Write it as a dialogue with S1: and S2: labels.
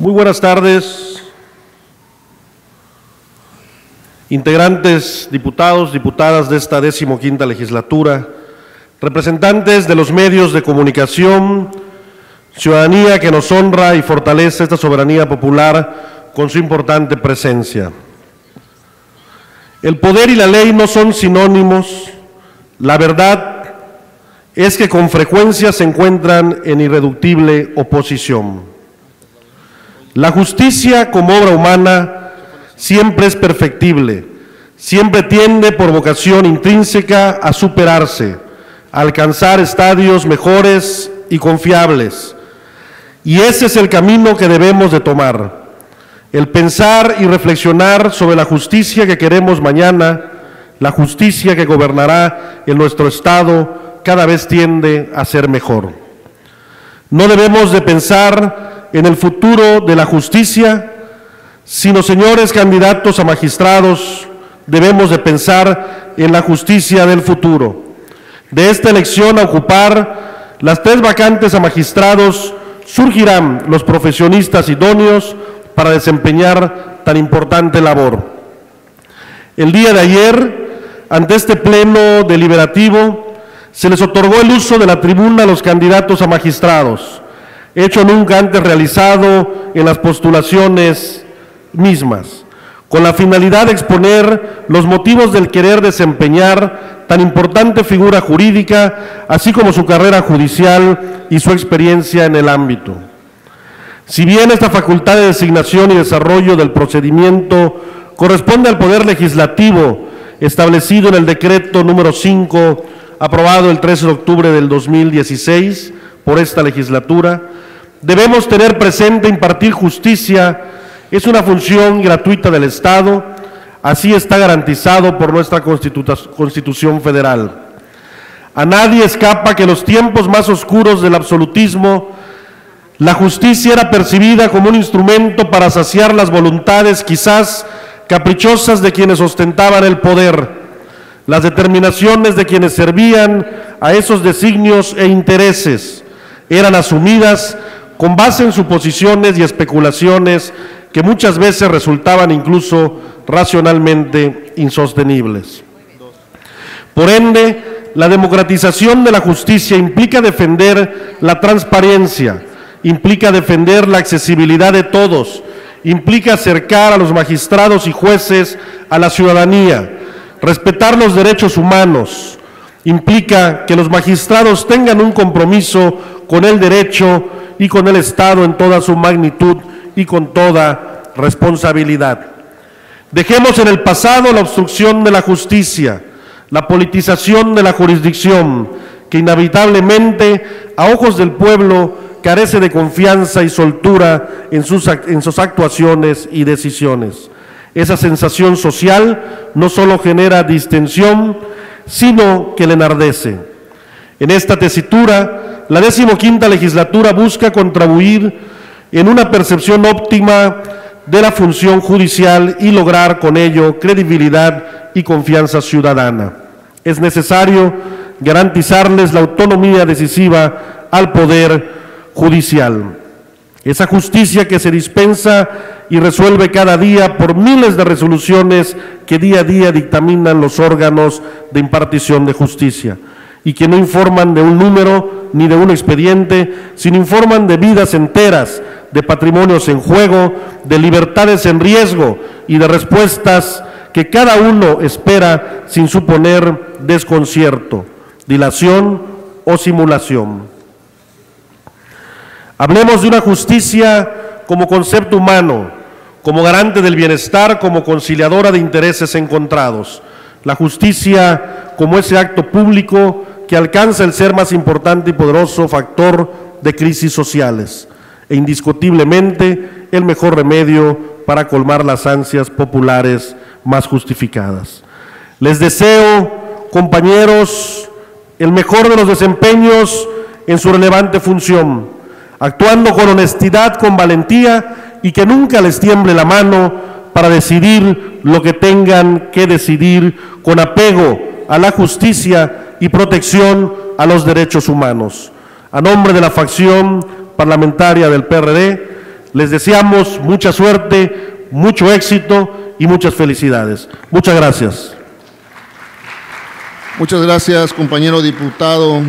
S1: Muy buenas tardes, integrantes, diputados, diputadas de esta decimoquinta legislatura, representantes de los medios de comunicación, ciudadanía que nos honra y fortalece esta soberanía popular con su importante presencia. El poder y la ley no son sinónimos, la verdad es que con frecuencia se encuentran en irreductible oposición. La justicia como obra humana siempre es perfectible, siempre tiende por vocación intrínseca a superarse, a alcanzar estadios mejores y confiables. Y ese es el camino que debemos de tomar, el pensar y reflexionar sobre la justicia que queremos mañana, la justicia que gobernará en nuestro Estado cada vez tiende a ser mejor. No debemos de pensar en el futuro de la justicia, sino, señores candidatos a magistrados, debemos de pensar en la justicia del futuro. De esta elección a ocupar las tres vacantes a magistrados, surgirán los profesionistas idóneos para desempeñar tan importante labor. El día de ayer, ante este pleno deliberativo, se les otorgó el uso de la tribuna a los candidatos a magistrados hecho nunca antes realizado en las postulaciones mismas, con la finalidad de exponer los motivos del querer desempeñar tan importante figura jurídica, así como su carrera judicial y su experiencia en el ámbito. Si bien esta facultad de designación y desarrollo del procedimiento corresponde al Poder Legislativo establecido en el decreto número 5, aprobado el 13 de octubre del 2016 por esta legislatura, Debemos tener presente impartir justicia. Es una función gratuita del Estado, así está garantizado por nuestra Constitución Federal. A nadie escapa que en los tiempos más oscuros del absolutismo, la justicia era percibida como un instrumento para saciar las voluntades quizás caprichosas de quienes ostentaban el poder, las determinaciones de quienes servían a esos designios e intereses. Eran asumidas con base en suposiciones y especulaciones que muchas veces resultaban incluso racionalmente insostenibles. Por ende, la democratización de la justicia implica defender la transparencia, implica defender la accesibilidad de todos, implica acercar a los magistrados y jueces a la ciudadanía, respetar los derechos humanos, implica que los magistrados tengan un compromiso con el derecho y con el Estado en toda su magnitud y con toda responsabilidad. Dejemos en el pasado la obstrucción de la justicia, la politización de la jurisdicción, que inevitablemente a ojos del pueblo carece de confianza y soltura en sus, en sus actuaciones y decisiones. Esa sensación social no solo genera distensión, sino que le enardece. En esta tesitura, la decimoquinta legislatura busca contribuir en una percepción óptima de la función judicial y lograr con ello credibilidad y confianza ciudadana. Es necesario garantizarles la autonomía decisiva al Poder Judicial. Esa justicia que se dispensa y resuelve cada día por miles de resoluciones que día a día dictaminan los órganos de impartición de justicia y que no informan de un número ni de un expediente, sino informan de vidas enteras, de patrimonios en juego, de libertades en riesgo y de respuestas que cada uno espera sin suponer desconcierto, dilación o simulación. Hablemos de una justicia como concepto humano, como garante del bienestar, como conciliadora de intereses encontrados. La justicia como ese acto público que alcanza el ser más importante y poderoso factor de crisis sociales e indiscutiblemente el mejor remedio para colmar las ansias populares más justificadas. Les deseo, compañeros, el mejor de los desempeños en su relevante función, actuando con honestidad, con valentía y que nunca les tiemble la mano para decidir lo que tengan que decidir con apego a la justicia y protección a los derechos humanos. A nombre de la facción parlamentaria del PRD, Les deseamos mucha suerte, mucho éxito y muchas felicidades. Muchas gracias.
S2: Muchas gracias, compañero diputado.